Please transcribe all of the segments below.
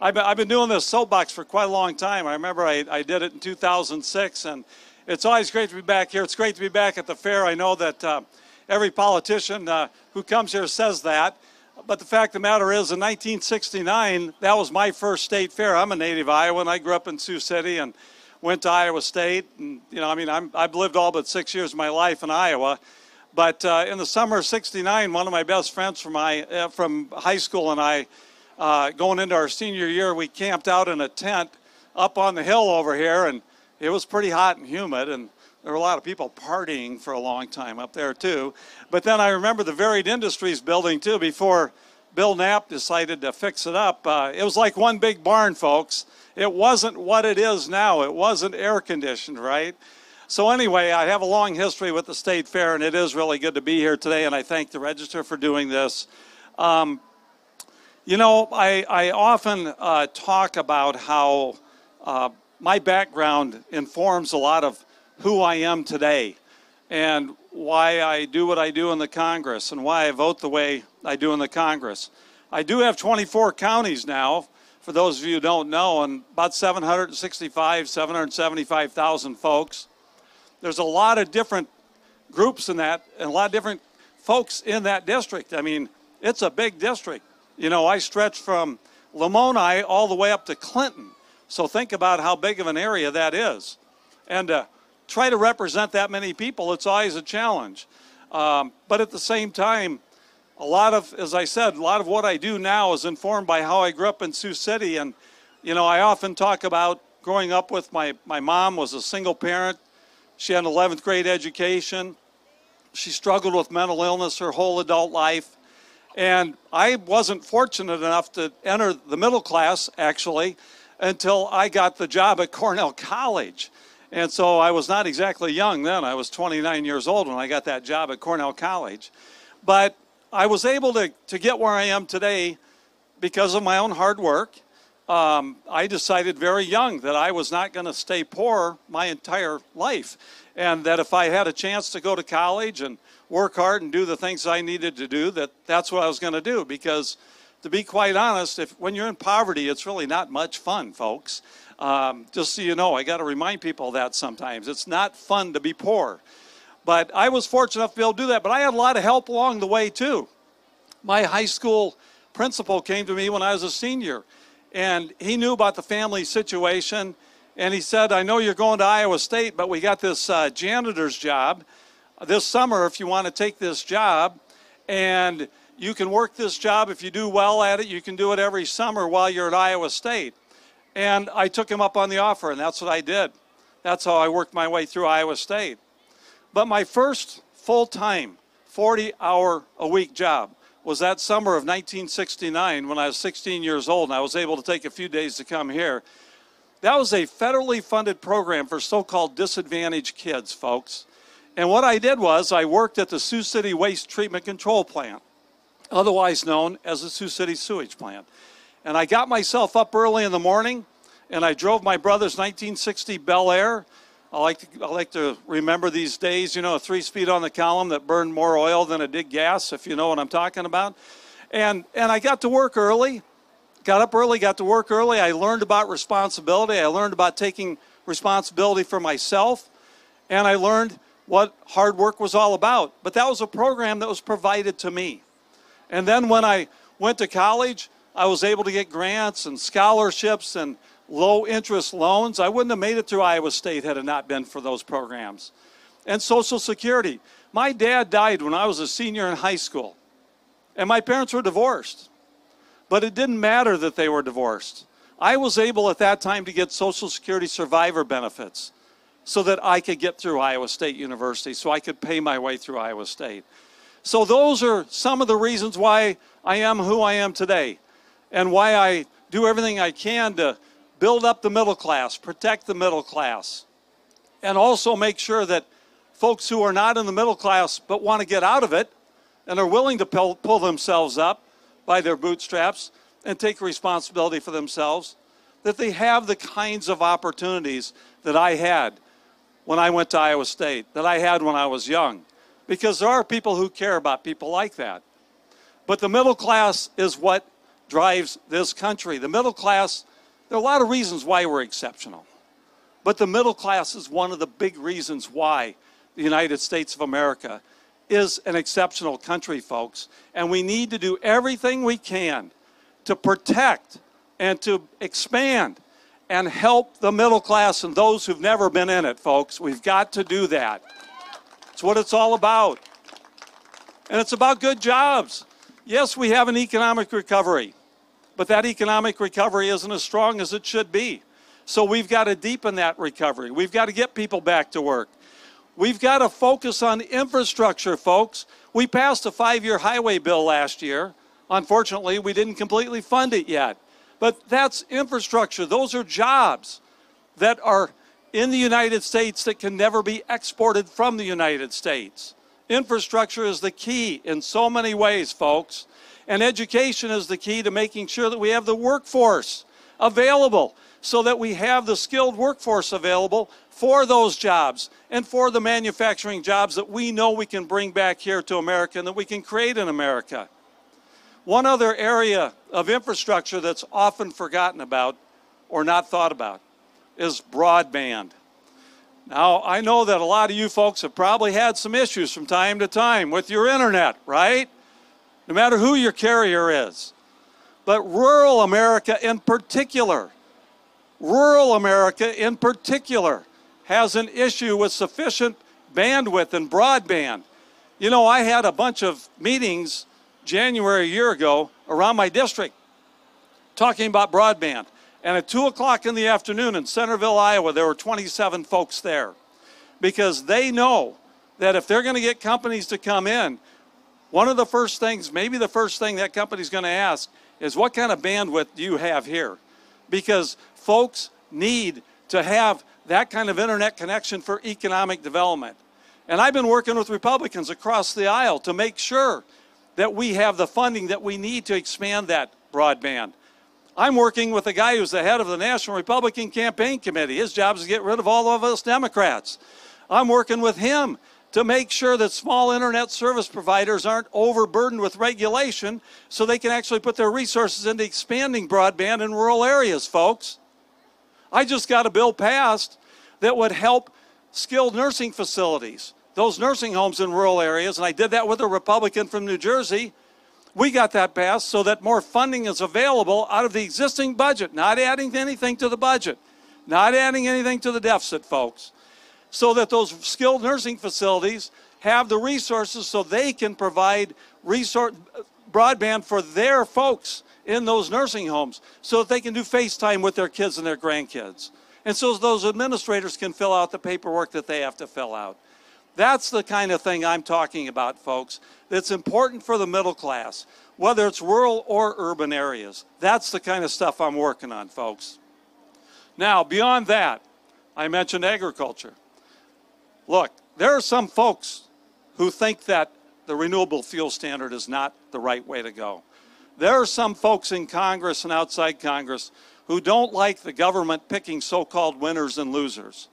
I've been, I've been doing this soapbox for quite a long time. I remember I, I did it in 2006, and it's always great to be back here. It's great to be back at the fair. I know that uh, every politician uh, who comes here says that. But the fact of the matter is, in 1969, that was my first state fair. I'm a native Iowan. I grew up in Sioux City and went to Iowa State. And, you know, I mean, I'm, I've lived all but six years of my life in Iowa. But uh, in the summer of 69, one of my best friends from, my, uh, from high school and I, uh, going into our senior year, we camped out in a tent up on the hill over here, and it was pretty hot and humid, and there were a lot of people partying for a long time up there too. But then I remember the Varied Industries building too. Before Bill Knapp decided to fix it up, uh, it was like one big barn, folks. It wasn't what it is now. It wasn't air conditioned, right? So anyway, I have a long history with the State Fair, and it is really good to be here today. And I thank the Register for doing this. Um, you know, I, I often uh, talk about how uh, my background informs a lot of who I am today and why I do what I do in the Congress and why I vote the way I do in the Congress. I do have 24 counties now, for those of you who don't know, and about 765, 775,000 folks. There's a lot of different groups in that and a lot of different folks in that district. I mean, it's a big district. You know, I stretch from Lamoni all the way up to Clinton. So think about how big of an area that is. And uh, try to represent that many people, it's always a challenge. Um, but at the same time, a lot of, as I said, a lot of what I do now is informed by how I grew up in Sioux City. And, you know, I often talk about growing up with my, my mom was a single parent. She had an 11th grade education. She struggled with mental illness her whole adult life. And I wasn't fortunate enough to enter the middle class, actually, until I got the job at Cornell College. And so I was not exactly young then. I was 29 years old when I got that job at Cornell College. But I was able to, to get where I am today because of my own hard work. Um, I decided very young that I was not going to stay poor my entire life. And that if I had a chance to go to college and work hard and do the things I needed to do, that that's what I was going to do. Because to be quite honest, if when you're in poverty, it's really not much fun, folks. Um, just so you know, I got to remind people that sometimes. It's not fun to be poor. But I was fortunate enough to be able to do that. But I had a lot of help along the way, too. My high school principal came to me when I was a senior, and he knew about the family situation. And he said, I know you're going to Iowa State, but we got this uh, janitor's job this summer if you want to take this job. And you can work this job if you do well at it. You can do it every summer while you're at Iowa State. And I took him up on the offer, and that's what I did. That's how I worked my way through Iowa State. But my first full time, 40 hour a week job was that summer of 1969 when I was 16 years old and I was able to take a few days to come here. That was a federally funded program for so called disadvantaged kids, folks. And what I did was I worked at the Sioux City Waste Treatment Control Plant, otherwise known as the Sioux City Sewage Plant. And I got myself up early in the morning and I drove my brother's 1960 Bel Air. I like, to, I like to remember these days, you know, a three speed on the column that burned more oil than it did gas, if you know what I'm talking about. And, and I got to work early, got up early, got to work early. I learned about responsibility. I learned about taking responsibility for myself. And I learned what hard work was all about. But that was a program that was provided to me. And then when I went to college, I was able to get grants and scholarships and low interest loans. I wouldn't have made it through Iowa State had it not been for those programs. And Social Security. My dad died when I was a senior in high school, and my parents were divorced. But it didn't matter that they were divorced. I was able at that time to get Social Security survivor benefits so that I could get through Iowa State University, so I could pay my way through Iowa State. So, those are some of the reasons why I am who I am today and why I do everything I can to build up the middle class, protect the middle class, and also make sure that folks who are not in the middle class but want to get out of it and are willing to pull, themselves up by their bootstraps and take responsibility for themselves, that they have the kinds of opportunities that I had when I went to Iowa State, that I had when I was young. Because there are people who care about people like that. But the middle class is what drives this country. The middle class, there are a lot of reasons why we're exceptional. But the middle class is one of the big reasons why the United States of America is an exceptional country, folks. And we need to do everything we can to protect and to expand and help the middle class and those who've never been in it, folks. We've got to do that. It's what it's all about. And it's about good jobs. Yes, we have an economic recovery, but that economic recovery isn't as strong as it should be. So we've got to deepen that recovery. We've got to get people back to work. We've got to focus on infrastructure, folks. We passed a five year highway bill last year. Unfortunately, we didn't completely fund it yet. But that's infrastructure. Those are jobs that are in the United States that can never be exported from the United States. Infrastructure is the key in so many ways, folks. And education is the key to making sure that we have the workforce available so that we have the skilled workforce available for those jobs and for the manufacturing jobs that we know we can bring back here to America and that we can create in America. One other area of infrastructure that's often forgotten about or not thought about is broadband. Now, I know that a lot of you folks have probably had some issues from time to time with your internet, right? No matter who your carrier is. But rural America in particular, rural America in particular, has an issue with sufficient bandwidth and broadband. You know, I had a bunch of meetings January a year ago around my district talking about broadband. And at 2 o'clock in the afternoon in Centerville, Iowa, there were 27 folks there because they know that if they're going to get companies to come in, one of the first things, maybe the first thing that company's going to ask is what kind of bandwidth do you have here? Because folks need to have that kind of internet connection for economic development. And I've been working with Republicans across the aisle to make sure that we have the funding that we need to expand that broadband. I'm working with a guy who's the head of the National Republican Campaign Committee. His job is to get rid of all of us Democrats. I'm working with him to make sure that small internet service providers aren't overburdened with regulation so they can actually put their resources into expanding broadband in rural areas, folks. I just got a bill passed that would help skilled nursing facilities, those nursing homes in rural areas, and I did that with a Republican from New Jersey we got that passed so that more funding is available out of the existing budget, not adding anything to the budget, not adding anything to the deficit, folks, so that those skilled nursing facilities have the resources so they can provide resource, broadband for their folks in those nursing homes so that they can do FaceTime with their kids and their grandkids. And so those administrators can fill out the paperwork that they have to fill out. That's the kind of thing I'm talking about, folks. That's important for the middle class, whether it's rural or urban areas. That's the kind of stuff I'm working on, folks. Now, beyond that, I mentioned agriculture. Look, there are some folks who think that the renewable fuel standard is not the right way to go. There are some folks in Congress and outside Congress who don't like the government picking so called winners and losers.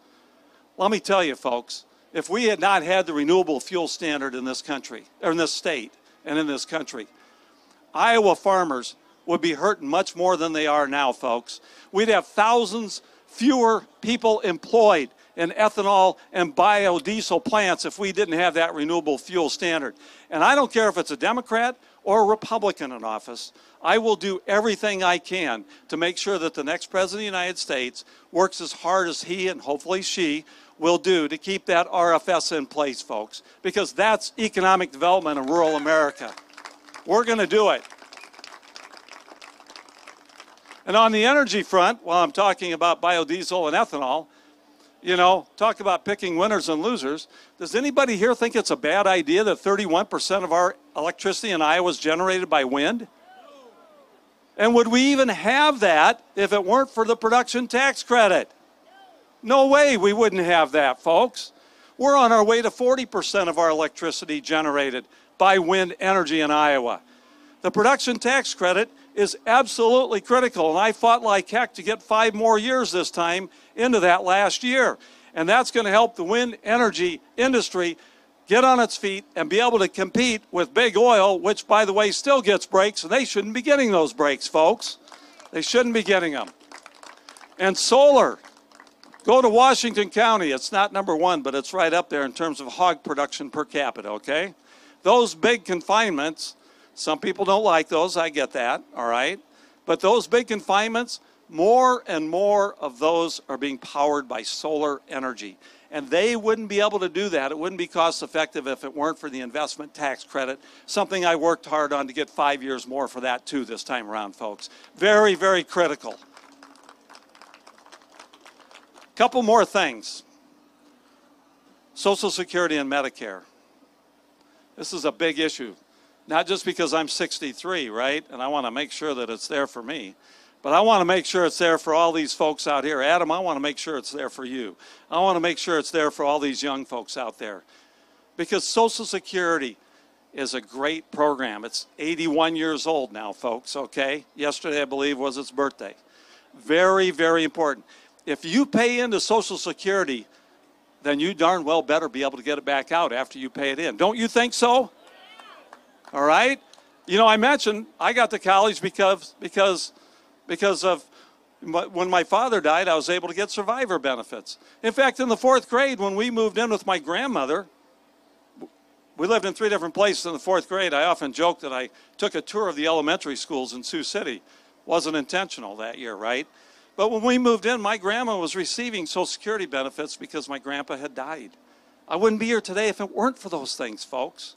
Let me tell you, folks, if we had not had the renewable fuel standard in this country, or in this state and in this country, Iowa farmers would be hurting much more than they are now, folks. We'd have thousands fewer people employed in ethanol and biodiesel plants if we didn't have that renewable fuel standard. And I don't care if it's a Democrat or a Republican in office, I will do everything I can to make sure that the next President of the United States works as hard as he and hopefully she will do to keep that RFS in place, folks, because that's economic development in rural America. We're going to do it. And on the energy front, while I'm talking about biodiesel and ethanol, you know, talk about picking winners and losers. Does anybody here think it's a bad idea that 31% of our electricity in Iowa is generated by wind? And would we even have that if it weren't for the production tax credit? No way we wouldn't have that, folks. We're on our way to 40% of our electricity generated by wind energy in Iowa. The production tax credit is absolutely critical, and I fought like heck to get five more years this time into that last year. And that's going to help the wind energy industry get on its feet, and be able to compete with big oil, which, by the way, still gets breaks, and they shouldn't be getting those breaks, folks. They shouldn't be getting them. And solar. Go to Washington County. It's not number one, but it's right up there in terms of hog production per capita, okay? Those big confinements, some people don't like those. I get that, all right? But those big confinements, more and more of those are being powered by solar energy. And they wouldn't be able to do that. It wouldn't be cost effective if it weren't for the investment tax credit, something I worked hard on to get five years more for that too this time around, folks. Very, very critical. Couple more things Social Security and Medicare. This is a big issue, not just because I'm 63, right? And I want to make sure that it's there for me. But I want to make sure it's there for all these folks out here. Adam, I want to make sure it's there for you. I want to make sure it's there for all these young folks out there. Because Social Security is a great program. It's 81 years old now, folks, okay? Yesterday, I believe, was its birthday. Very, very important. If you pay into Social Security, then you darn well better be able to get it back out after you pay it in. Don't you think so? All right? You know, I mentioned I got to college because because because of when my father died, I was able to get survivor benefits. In fact, in the fourth grade, when we moved in with my grandmother, we lived in three different places in the fourth grade. I often joke that I took a tour of the elementary schools in Sioux City. Wasn't intentional that year, right? But when we moved in, my grandma was receiving Social Security benefits because my grandpa had died. I wouldn't be here today if it weren't for those things, folks.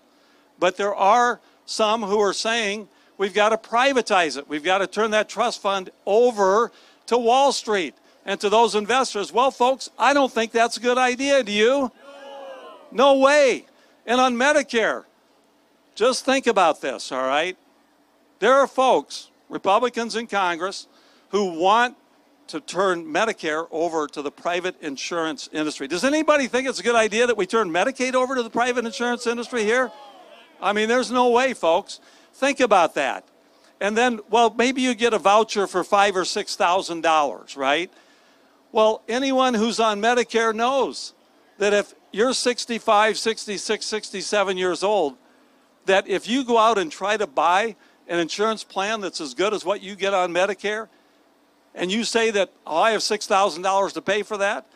But there are some who are saying We've got to privatize it. We've got to turn that trust fund over to Wall Street and to those investors. Well, folks, I don't think that's a good idea. Do you? No way. And on Medicare, just think about this, all right? There are folks, Republicans in Congress, who want to turn Medicare over to the private insurance industry. Does anybody think it's a good idea that we turn Medicaid over to the private insurance industry here? I mean, there's no way, folks. Think about that. And then, well, maybe you get a voucher for five or six thousand dollars, right? Well, anyone who's on Medicare knows that if you're 65, 66, 67 years old, that if you go out and try to buy an insurance plan that's as good as what you get on Medicare, and you say that, oh, I have $6,000 to pay for that,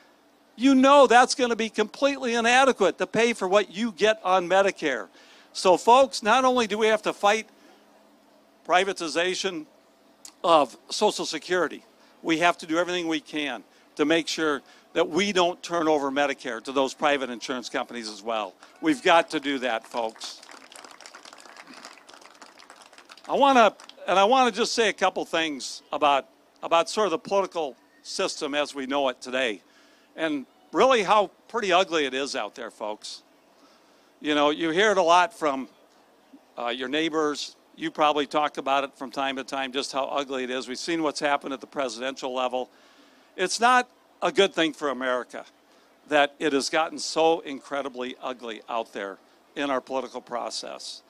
you know that's going to be completely inadequate to pay for what you get on Medicare. So, folks, not only do we have to fight privatization of Social Security, we have to do everything we can to make sure that we don't turn over Medicare to those private insurance companies as well. We've got to do that, folks. I want to, and I want to just say a couple things about, about sort of the political system as we know it today, and really how pretty ugly it is out there, folks. You know, you hear it a lot from uh, your neighbors. You probably talk about it from time to time, just how ugly it is. We've seen what's happened at the presidential level. It's not a good thing for America that it has gotten so incredibly ugly out there in our political process.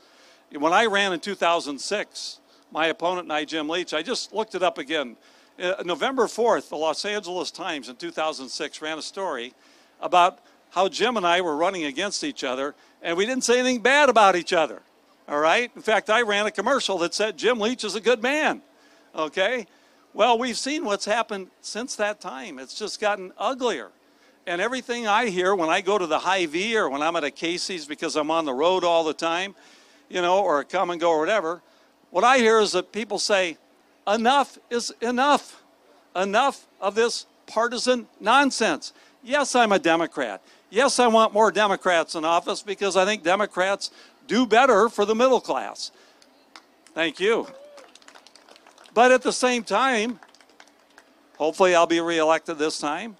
When I ran in 2006, my opponent and I, Jim Leach, I just looked it up again. Uh, November 4th, the Los Angeles Times in 2006 ran a story about how Jim and I were running against each other, and we didn't say anything bad about each other. All right? In fact, I ran a commercial that said Jim Leach is a good man. Okay? Well, we've seen what's happened since that time. It's just gotten uglier. And everything I hear when I go to the Hy-Vee or when I'm at a Casey's because I'm on the road all the time, you know, or a Kum & Go or whatever, what I hear is that people say, enough is enough. Enough of this partisan nonsense. Yes, I'm a Democrat. Yes, I want more Democrats in office because I think Democrats do better for the middle class. Thank you. But at the same time, hopefully I'll be reelected this time.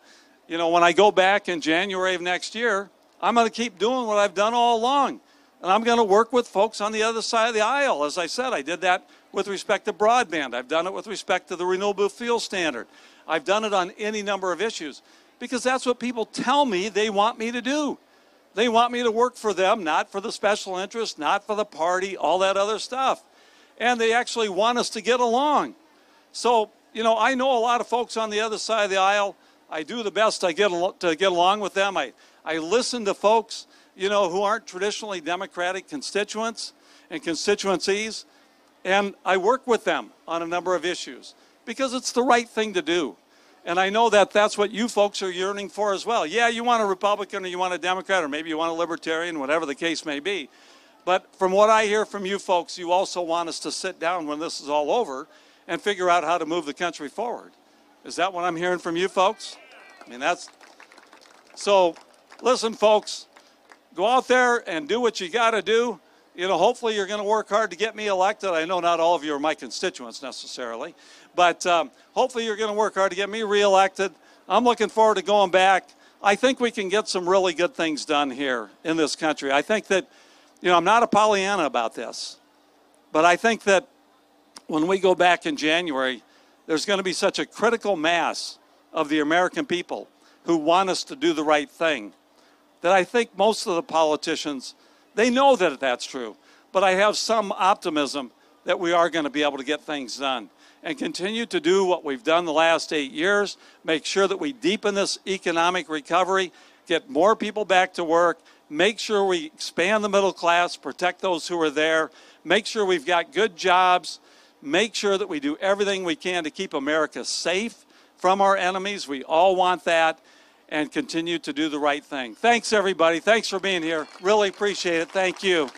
You know, when I go back in January of next year, I'm going to keep doing what I've done all along. And I'm going to work with folks on the other side of the aisle. As I said, I did that with respect to broadband. I've done it with respect to the renewable fuel standard. I've done it on any number of issues because that's what people tell me they want me to do. They want me to work for them, not for the special interest, not for the party, all that other stuff. And they actually want us to get along. So, you know, I know a lot of folks on the other side of the aisle. I do the best I get to get along with them. I, I listen to folks you know, who aren't traditionally Democratic constituents and constituencies. And I work with them on a number of issues because it's the right thing to do. And I know that that's what you folks are yearning for as well. Yeah, you want a Republican or you want a Democrat or maybe you want a Libertarian, whatever the case may be. But from what I hear from you folks, you also want us to sit down when this is all over and figure out how to move the country forward. Is that what I'm hearing from you folks? I mean, that's so. Listen, folks, go out there and do what you got to do. You know, hopefully you're going to work hard to get me elected. I know not all of you are my constituents necessarily, but um, hopefully you're going to work hard to get me reelected. I'm looking forward to going back. I think we can get some really good things done here in this country. I think that, you know, I'm not a Pollyanna about this, but I think that when we go back in January, there's going to be such a critical mass of the American people who want us to do the right thing that I think most of the politicians, they know that that's true. But I have some optimism that we are going to be able to get things done and continue to do what we've done the last eight years, make sure that we deepen this economic recovery, get more people back to work, make sure we expand the middle class, protect those who are there, make sure we've got good jobs, make sure that we do everything we can to keep America safe from our enemies. We all want that and continue to do the right thing. Thanks, everybody. Thanks for being here. Really appreciate it. Thank you.